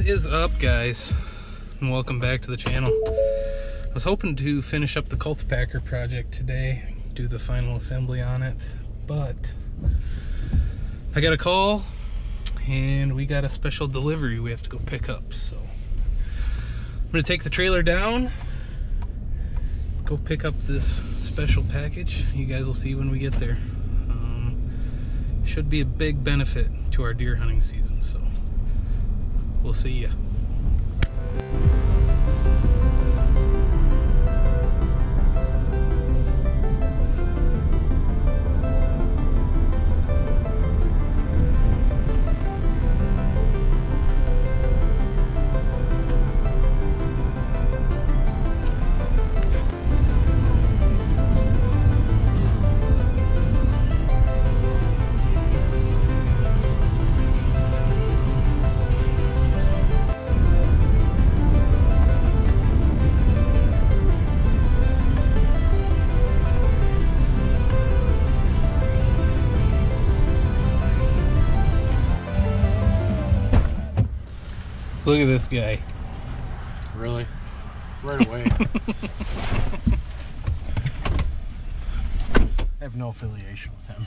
What is up guys? And welcome back to the channel. I was hoping to finish up the Cultipacker project today, do the final assembly on it, but I got a call and we got a special delivery we have to go pick up. So I'm gonna take the trailer down, go pick up this special package. You guys will see when we get there. Um, should be a big benefit to our deer hunting season. So We'll see you. Look at this guy. Really? Right away. I have no affiliation with him.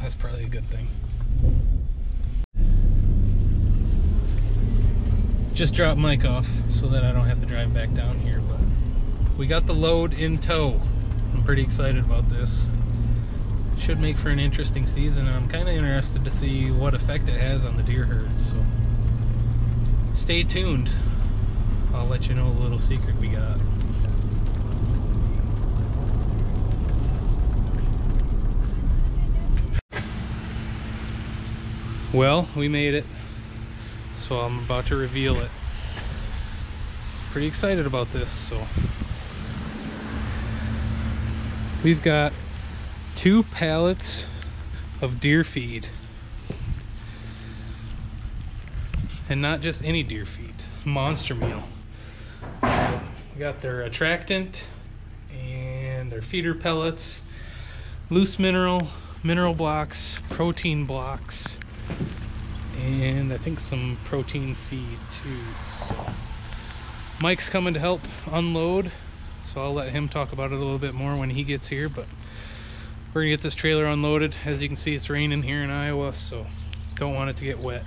That's probably a good thing. Just dropped Mike off so that I don't have to drive back down here, but we got the load in tow. I'm pretty excited about this. Should make for an interesting season, and I'm kind of interested to see what effect it has on the deer herd, so stay tuned. I'll let you know a little secret we got. Well, we made it. So I'm about to reveal it. Pretty excited about this, so. We've got two pallets of deer feed. And not just any deer feed, monster meal. We got their attractant and their feeder pellets, loose mineral, mineral blocks, protein blocks, and I think some protein feed too. So Mike's coming to help unload, so I'll let him talk about it a little bit more when he gets here, but we're gonna get this trailer unloaded. As you can see, it's raining here in Iowa, so don't want it to get wet.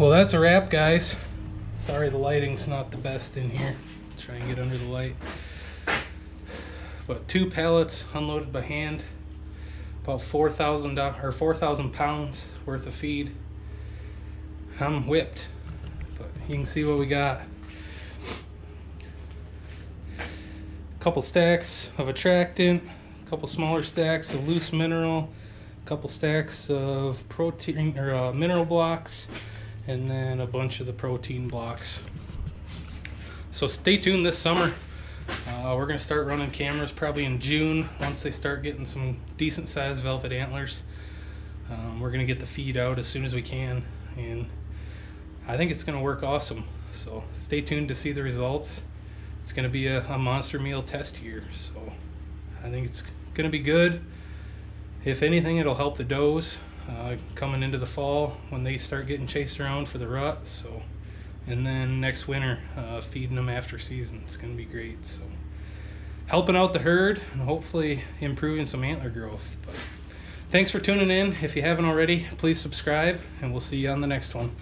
Well, that's a wrap, guys. Sorry the lighting's not the best in here. Try and get under the light. But two pallets unloaded by hand. About 4,000 or 4,000 pounds worth of feed. I'm whipped, but you can see what we got. A couple stacks of attractant, a couple smaller stacks of loose mineral, a couple stacks of protein or uh, mineral blocks, and then a bunch of the protein blocks. So stay tuned this summer. Uh, we're gonna start running cameras probably in June once they start getting some decent sized velvet antlers. Um, we're gonna get the feed out as soon as we can and I think it's gonna work awesome. So stay tuned to see the results. It's gonna be a, a monster meal test year. So I think it's gonna be good. If anything, it'll help the does uh, coming into the fall when they start getting chased around for the rut. So, and then next winter, uh, feeding them after season. It's gonna be great. So, helping out the herd and hopefully improving some antler growth. But thanks for tuning in. If you haven't already, please subscribe, and we'll see you on the next one.